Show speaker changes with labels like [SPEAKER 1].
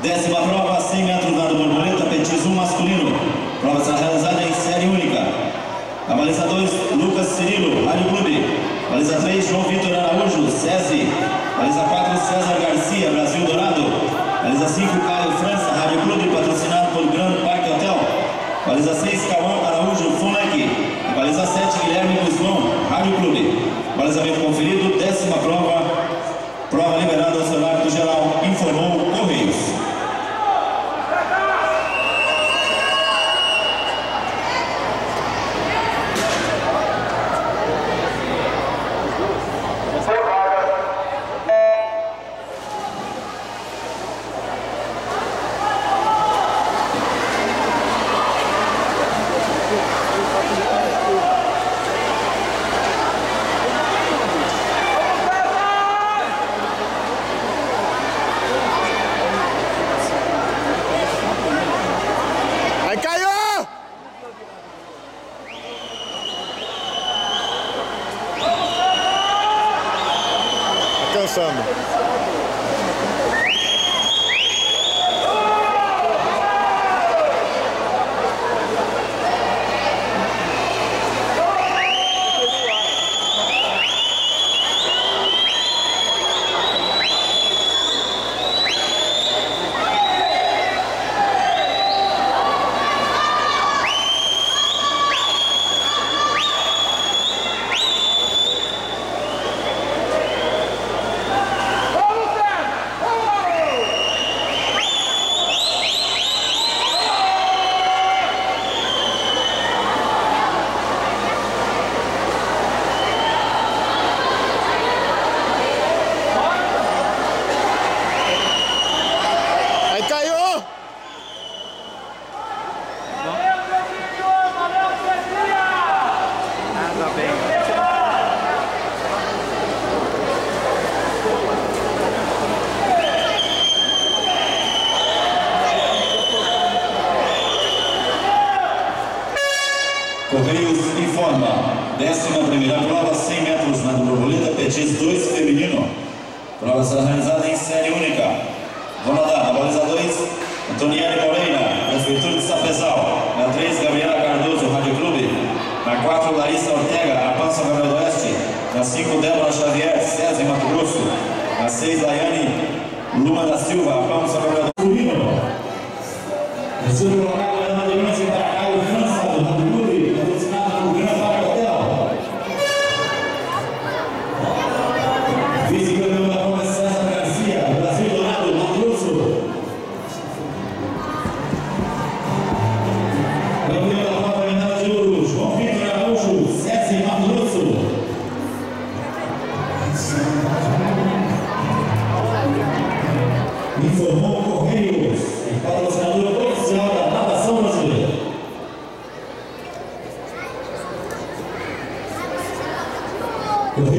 [SPEAKER 1] Décima prova, 100 metros nado borboleta, petismo masculino. Prova será realizada em série única. A baliza 2, Lucas Cirilo, Rádio Clube. Baliza 3, João Vitor Araújo, SESI. Baliza 4, César Garcia, Brasil Dourado. Baliza 5, Caio França, Rádio Clube, patrocinado por Grand Parque Hotel. Baliza 6, Cauã Araújo, Funec. Baliza 7, Guilherme Guzmão, Rádio Clube. Balizamento conferido, décima. Prova
[SPEAKER 2] Tá
[SPEAKER 1] Correios informa. Décima primeira prova, 100 metros na borboleta, Petis 2 feminino. Prova será realizada em série única. Vão nadar na baliza 2, Antoniane Moreira, 5, Débora Xavier, César, Mato Grosso. Na 6, Laiane Luma da Silva, Apan São Gabriel do Oeste. informou Correios, patrocinador oficial da natação brasileira. Correios.